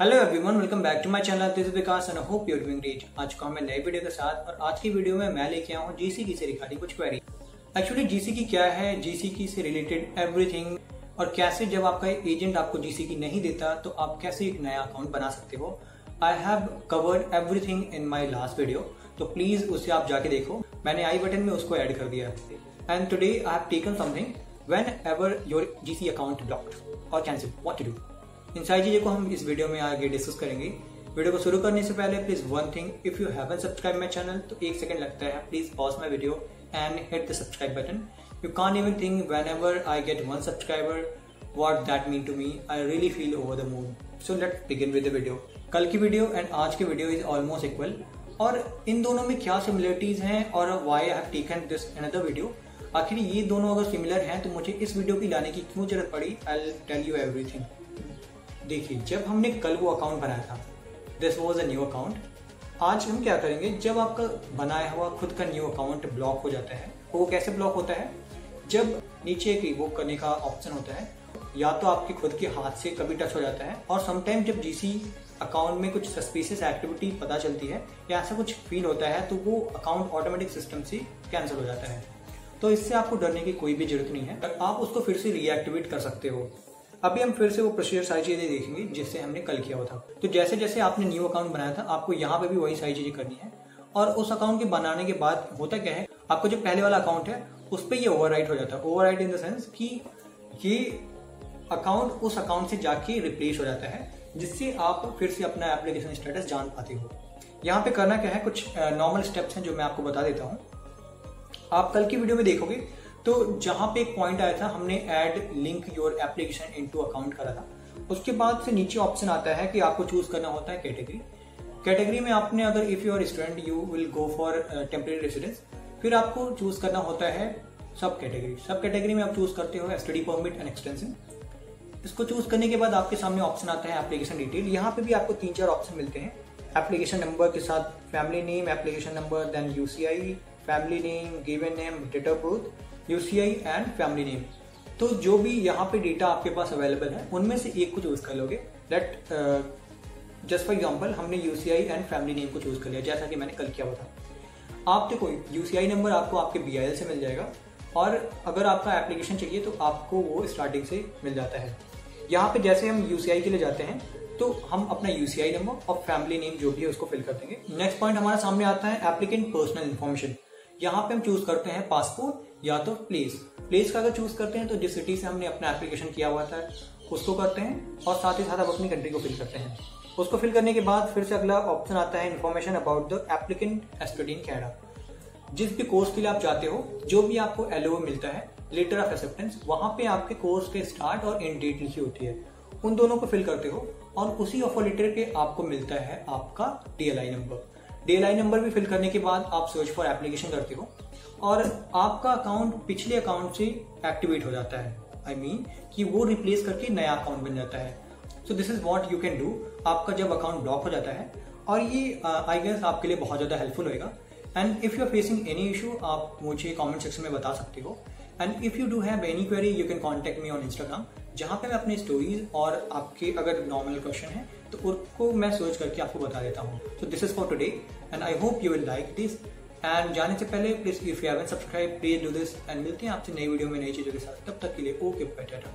Hello everyone welcome back to my channel this Vikas and hope you are doing great आज का मैं नई video के साथ और आज की वीडियो में मैं लेके आया हूँ जीसीकी से रिगार्डिंग कुछ क्वेरी एक्चुअली जीसीकी क्या है? जीसीकी से रिलेटेड एवरीथिंग और कैसे जब आपका एजेंट आपको जीसीकी नहीं देता तो आप कैसे एक नया अकाउंट बना सकते हो? I have covered everything in my last video तो प्लीज़ उसे आप जाके देखो। मैंने आई बटन में उसको ऐड कर दिया। And today I have taken something whenever your GC account blocked और कैंसिल व्हाट टू डू इन सारी चीज़ों को हम इस वीडियो में आगे डिस्कस करेंगे। वीडियो को शुरू करने से पहले please one thing if you haven't subscribe my channel तो एक सेकंड लगता है। Please pause my video and hit the subscribe button you can even think whenever I get one subscriber what that mean to me I really feel over the moon so let begin with the video कल की video and आज की video is almost equal और इन दोनों में क्या similarities हैं और why I have taken this another video आखिर ये दोनों अगर सिमिलर हैं तो मुझे इस वीडियो की लाने की क्यों ज़रूरत पड़ी? आई टेल यू एवरीथिंग देखिए, जब हमने कल वो अकाउंट बनाया था this was a new account आज हम क्या करेंगे, जब आपका बनाया हुआ खुद का न्यू अकाउंट ब्लॉक हो जाता है तो वो कैसे ब्लॉक होता है? जब नीचे एक रिवोक करने का ऑप्शन होता है, या तो आपके खुद के हाथ से कभी टच हो जाता है, और समटाइम जब जीसी अकाउंट में कुछ सस्पिशियस एक्टिविटी पता चलती है, या ऐसा कुछ फील होता है तो वो अकाउंट ऑटोमेटिक सिस्टम से कैंसिल हो जाता है। तो इससे आपको डरने की कोई भी ज़रूरत नहीं है आप उसको फिर से रीएक्टिवेट कर सकते हो। अभी हम फिर से वो प्रोसीजर सारी चीज़ें देखेंगे, जिससे हमने कल किया हुआ था। तो जैसे जैसे आपने न्यू अकाउंट बनाया था, आपको यहाँ पे भी वही सारी चीज़ें करनी है। और उस अकाउंट के बनाने के बाद होता क्या है, आपको जो पहले वाला अकाउंट है, उस पर ये ओवर हो जाता है। ओवर इन द सेंस कि ये अकाउंट उस अकाउंट से जाके रिप्लेस हो जाता है, जिससे आप फिर से अपना एप्लीकेशन स्टेटस जान पाते हो। यहाँ पे करना क्या है, कुछ नॉर्मल स्टेप्स हैं जो मैं आपको बता देता हूँ। आप कल की वीडियो में देखोगे तो जहाँ पे एक पॉइंट आया था, हमने add link your application into account करा था। उसके बाद से नीचे ऑप्शन आता है कि आपको चूज़ करना होता है कैटेगरी कैटेगरी में आपने अगर if you are student you will go for temporary residence फिर आपको चूज़ करना होता है सब कैटेगरी सब कैटेगरी में आप चूज़ करते हो स्टडी परमिट एंड एक्सटेंशन इसको चूज़ करने के बाद आपके सामने ऑप्शन आता है एप्लीकेशन डिटेल यहाँ पे भी आपको तीन चार ऑप्शन मिलते हैं। एप्लीकेशन नंबर के साथ family name application number then UCI family name given name date of birth UCI and family name तो जो भी यहाँ पे डेटा आपके पास अवेलेबल है, उनमें से एक को चूज़ कर लोगे। लेट जस्ट फॉर एग्ज़ाम्पल हमने यूसीआई एंड फैमिली नेम को चूज़ कर लिया, जैसा कि मैंने कल किया हुआ था। आप देखो यूसीआई नंबर आपको आपके बीआईएल से मिल जाएगा, और अगर आपका एप्लीकेशन चाहिए तो आपको वो स्टार्टिंग से मिल जाता है। यहाँ पे जैसे हम यूसीआई के लिए जाते हैं तो हम अपना यूसीआई नंबर और फैमिली नेम जो भी है, उसको फिल कर देंगे। नेक्स्ट पॉइंट हमारे सामने आता है एप्लीकेंट पर्सनल इन्फॉर्मेशन यहाँ पे हम चूज़ करते हैं पासपोर्ट या तो प्लेस प्लेस का अगर चूज़ करते हैं तो जिस सिटी से हमने अपना एप्लीकेशन किया हुआ था, उसको करते हैं और साथ ही साथ आप अपनी कंट्री को फिल करते हैं. उसको फिल करने के बाद फिर से अगला ऑप्शन आता है information about the applicant study in Canada जिस भी कोर्स के लिए आप जाते हो, जो भी आपको एलओ मिलता है लेटर ऑफ़ एक्सेप्टेंस वहाँ पे आपके कोर्स के स्टार्ट और एंड डेट लिखी होती है. उन दोनों को फिल करते हो और उसी ऑफ़र लेटर के आपको मिलता है आपका डीएलआई नंबर डीएलआई नंबर भी फिल करने के बाद आप सर्च फॉर एप्लीकेशन करते हो और आपका अकाउंट पिछले अकाउंट से एक्टिवेट हो जाता है। आई I मीन mean, कि वो रिप्लेस करके नया अकाउंट बन जाता है। So this is what you can do आपका जब अकाउंट ब्लॉक हो जाता है और ये आई uh, गेस आपके लिए बहुत ज़्यादा हेल्पफुल होएगा। And if you are facing any issue आप मुझे कमेंट सेक्शन में बता सकते हो। And if you do have any query you can contact me on Instagram जहाँ पे मैं अपनी स्टोरीज और आपके अगर नॉर्मल क्वेश्चन है तो उनको मैं सर्च करके आपको बता देता हूँ। So this is for today and I hope you will like this and जाने से पहले please if you haven't subscribe please do this and मिलते हैं आपसे नई वीडियो में नई चीज़ों के साथ। तब तक के लिए ओके बेटर